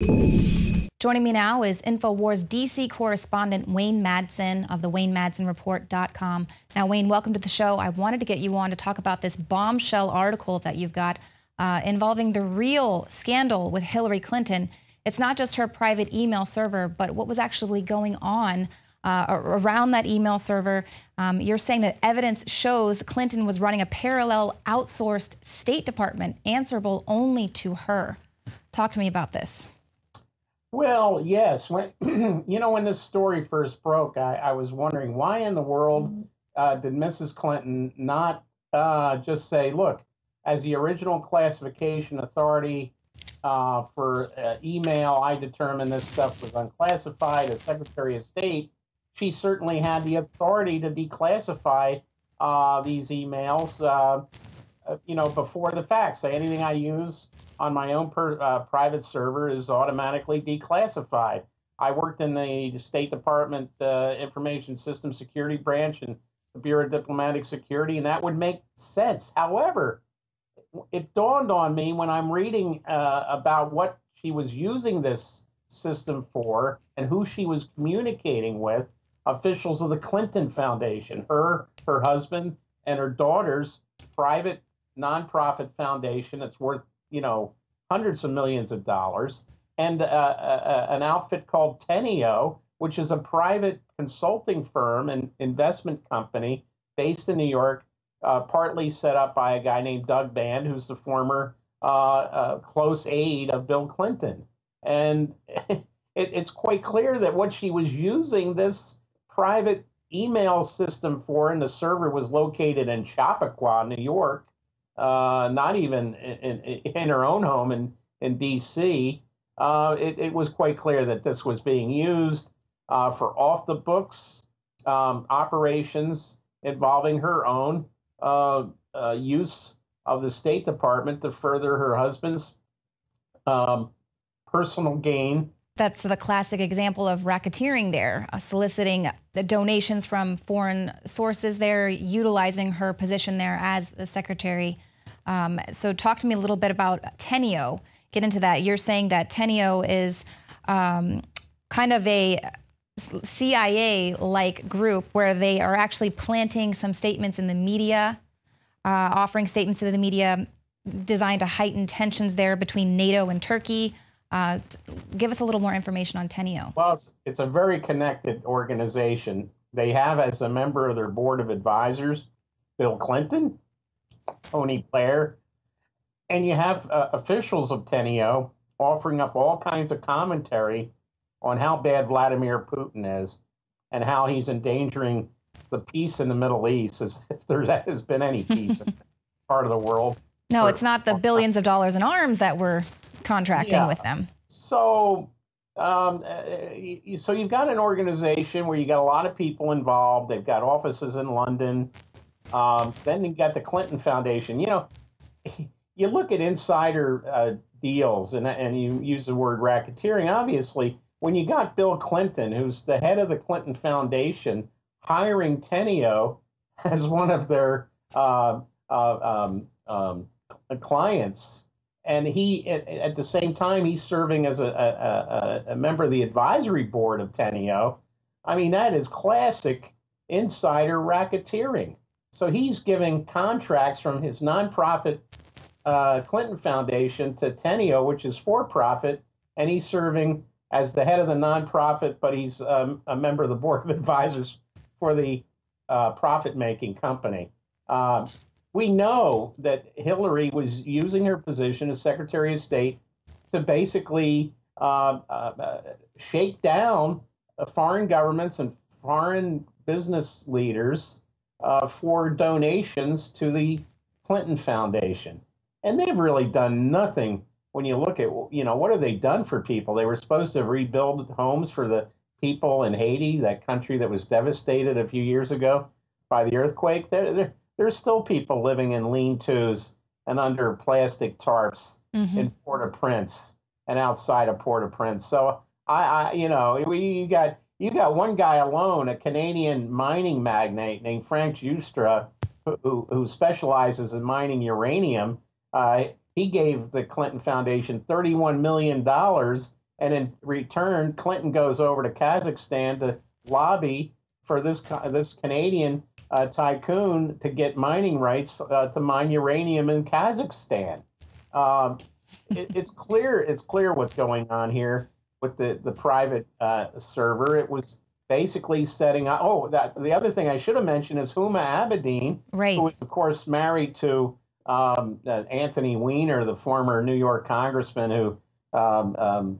Joining me now is InfoWars DC correspondent Wayne Madsen of the WayneMadsenReport.com. Now, Wayne, welcome to the show. I wanted to get you on to talk about this bombshell article that you've got uh, involving the real scandal with Hillary Clinton. It's not just her private email server, but what was actually going on uh, around that email server. Um, you're saying that evidence shows Clinton was running a parallel outsourced State Department answerable only to her. Talk to me about this. Well, yes. When you know when this story first broke, I, I was wondering why in the world mm-hmm. uh, did Mrs. Clinton not uh, just say, "Look, as the original classification authority uh, for uh, email, I determined this stuff was unclassified as Secretary of State." She certainly had the authority to declassify uh, these emails uh, uh, you know, before the fact. Say anything I use on my own per, uh, private server is automatically declassified. I worked in the State Department uh, Information System Security Branch and the Bureau of Diplomatic Security, and that would make sense. However, it dawned on me when I'm reading uh, about what she was using this system for and who she was communicating with officials of the Clinton Foundation, her, her husband, and her daughter's private nonprofit foundation. It's worth, you know, hundreds of millions of dollars. And uh, uh, an outfit called Teneo, which is a private consulting firm and investment company based in New York, uh, partly set up by a guy named Doug Band, who's the former uh, uh, close aide of Bill Clinton. And it, it's quite clear that what she was using this private email system for, and the server was located in Chappaqua, New York, uh, not even in, in, in, her own home in, in D.C., uh, it, it, was quite clear that this was being used uh, for off the books um, operations involving her own uh, uh, use of the State Department to further her husband's um, personal gain. That's the classic example of racketeering there, uh, soliciting the donations from foreign sources there, utilizing her position there as the secretary um, so talk to me a little bit about Teneo. Get into that. You're saying that Teneo is um, kind of a CIA-like group where they are actually planting some statements in the media, uh, offering statements to the media designed to heighten tensions there between NATO and Turkey. Uh, give us a little more information on Teneo. Well, it's, it's, a very connected organization. They have as a member of their board of advisors Bill Clinton, Tony Blair, and you have uh, officials of Teneo offering up all kinds of commentary on how bad Vladimir Putin is and how he's endangering the peace in the Middle East, as if there has been any peace in part of the world. No, it's not the billions of dollars in arms that we're contracting yeah. with them. So, um, uh, so you've got an organization where you got a lot of people involved. They've got offices in London. Um, then you got the Clinton Foundation. You know, you look at insider uh, deals and, and you use the word racketeering. Obviously, when you got Bill Clinton, who's the head of the Clinton Foundation, hiring Teneo as one of their uh, uh, um, um, clients, and he at, the same time he's serving as a, a, a, member of the advisory board of Teneo. I mean, that is classic insider racketeering. So he's giving contracts from his nonprofit uh, Clinton Foundation to Teneo, which is for profit, and he's serving as the head of the nonprofit, but he's um, a member of the board of advisors for the uh, profit making company. Uh, we know that Hillary was using her position as Secretary of State to basically uh, uh, shake down foreign governments and foreign business leaders uh, for donations to the Clinton Foundation. And they've really done nothing when you look at, you know, what have they done for people? They were supposed to rebuild homes for the people in Haiti, that country that was devastated a few years ago by the earthquake. There, there, there's still people living in lean tos and under plastic tarps mm-hmm. in Port au Prince and outside of Port au Prince. So I, I you know, we, you got you got one guy alone, a Canadian mining magnate named Frank Giustra, who, who specializes in mining uranium. Uh, he gave the Clinton Foundation $31 million And in return, Clinton goes over to Kazakhstan to lobby for this this Canadian uh, tycoon to get mining rights uh, to mine uranium in Kazakhstan. Um, it, it's clear. It's clear what's going on here with the the private uh, server. It was basically setting up. Oh, that the other thing I should have mentioned is Huma Abedin, right. who is of course married to um, uh, Anthony Weiner, the former New York congressman who um, um,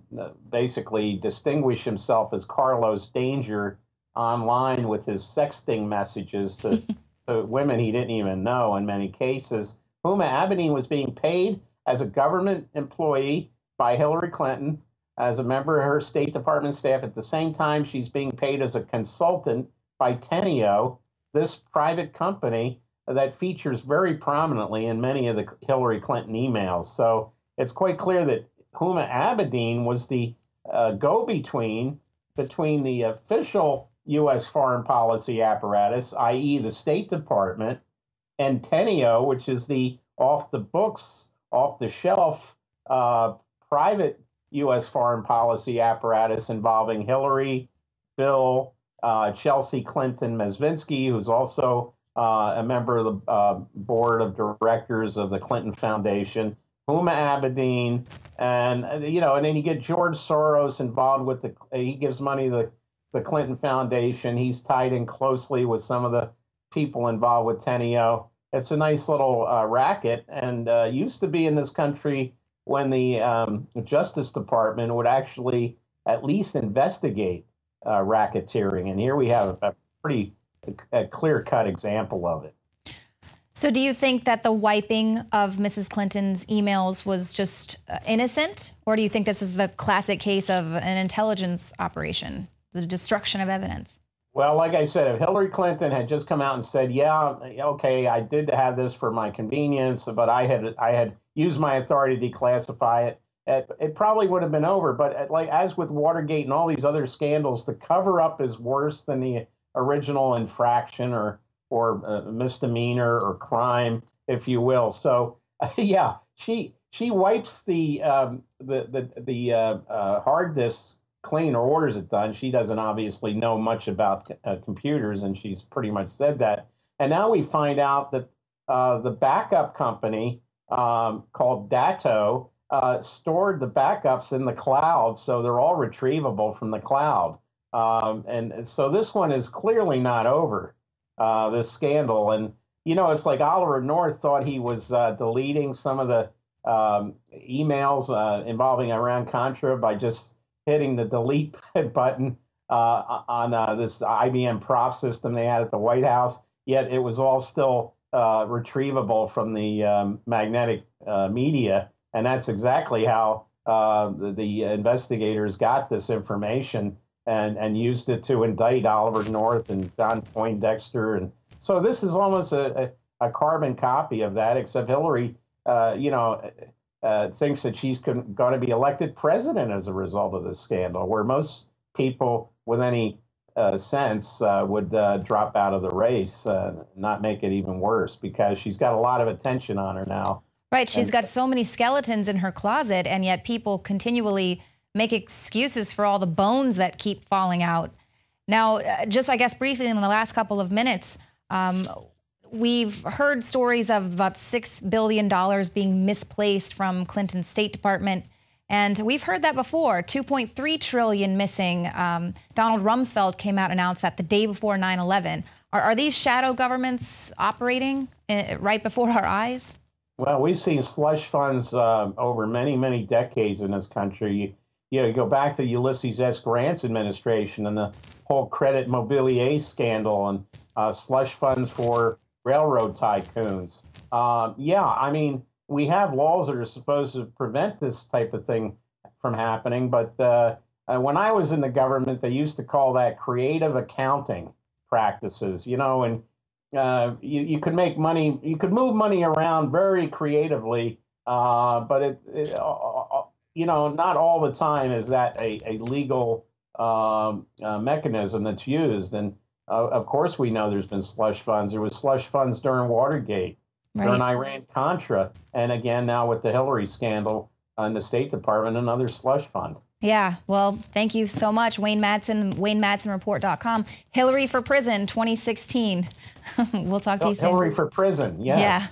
basically distinguished himself as Carlos Danger online with his sexting messages to, to women he didn't even know in many cases. Huma Abedin was being paid as a government employee by Hillary Clinton as a member of her State Department staff. At the same time, she's being paid as a consultant by Teneo, this private company that features very prominently in many of the Hillary Clinton emails. So it's quite clear that Huma Abedin was the uh, go between between the official U.S. foreign policy apparatus, i.e., the State Department, and Teneo, which is the off the books, off the shelf uh, private U.S. foreign policy apparatus involving Hillary, Bill, uh, Chelsea Clinton Mezvinsky, who's also uh, a member of the uh, board of directors of the Clinton Foundation, Huma Abedin, and uh, you know, and then you get George Soros involved with the. He gives money to the, the Clinton Foundation. He's tied in closely with some of the people involved with Teneo. It's a nice little uh, racket, and uh, used to be in this country when the um, Justice Department would actually at least investigate uh, racketeering, and here we have a pretty a clear cut example of it. So, do you think that the wiping of Mrs. Clinton's emails was just uh, innocent, or do you think this is the classic case of an intelligence operation, the destruction of evidence? Well, like I said, if Hillary Clinton had just come out and said, "Yeah, okay, I did have this for my convenience, but I had I had used my authority to declassify it," it, it probably would have been over. But uh, like as with Watergate and all these other scandals, the cover up is worse than the original infraction or or uh, misdemeanor or crime, if you will. So yeah, she she wipes the um, the the the uh, uh, hard disk clean or orders it done. She doesn't obviously know much about uh, computers, and she's pretty much said that. And now we find out that uh, the backup company um, called Datto stored the backups in the cloud, so they're all retrievable from the cloud. Um, and so this one is clearly not over, uh, this scandal. And, you know, it's like Oliver North thought he was uh, deleting some of the um, emails uh, involving Iran Contra by just hitting the delete button uh, on uh, this IBM PROFS system they had at the White House. Yet it was all still uh, retrievable from the um, magnetic media. And that's exactly how the, the investigators got this information and, and used it to indict Oliver North and John Poindexter. And so this is almost a, a, a carbon copy of that, except Hillary, uh, you know, uh, thinks that she's going to be elected president as a result of this scandal, where most people with any uh, sense uh, would uh, drop out of the race, uh, not make it even worse, because she's got a lot of attention on her now. Right. She's and, got so many skeletons in her closet, and yet people continually make excuses for all the bones that keep falling out. Now, uh, just I guess briefly in the last couple of minutes, um, we've heard stories of about $6 billion being misplaced from Clinton's State Department. And we've heard that before 2.3 trillion missing. Um, Donald Rumsfeld came out and announced that the day before 9 11. Are, are, these shadow governments operating uh, right before our eyes? Well, we've seen slush funds uh, over many, many decades in this country you know, you go back to Ulysses S. Grant's administration and the whole credit mobilier scandal and uh, slush funds for railroad tycoons. Uh, yeah, I mean, we have laws that are supposed to prevent this type of thing from happening, but uh, uh when I was in the government, they used to call that creative accounting practices, you know, and uh, you, you could make money, you could move money around very creatively, uh, but it, it you know, not all the time is that a, a legal um, uh, mechanism that's used. And uh, of course, we know there's been slush funds. There was slush funds during Watergate, right. during Iran Contra, and again now with the Hillary scandal and the State Department, another slush fund. Yeah, well, thank you so much, Wayne Madsen, WayneMadsenReport.com. Hillary for prison 2016. we'll talk to you soon. Hillary for prison, yes. Yeah.